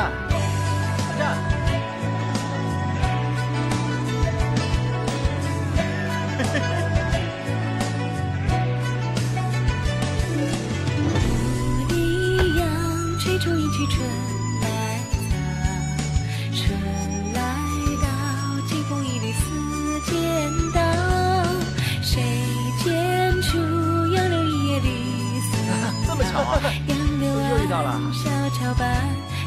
啊！啊！嘿！杨柳一叶离？这！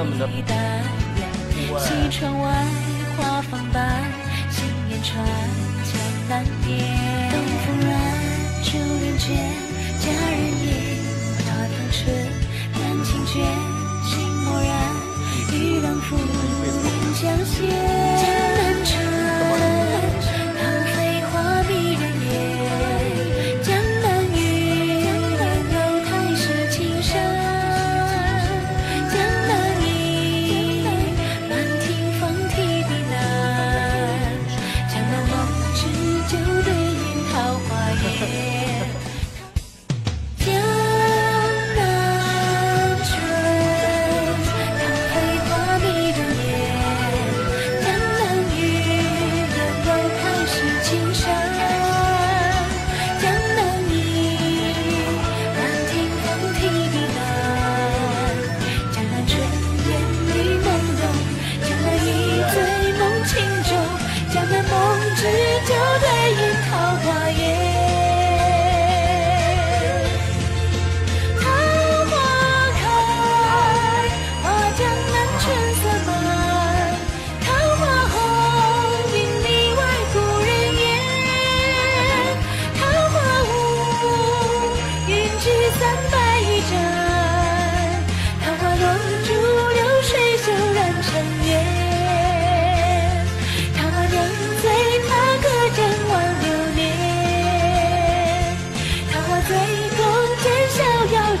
千山美淡雅。西窗外花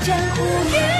江湖远。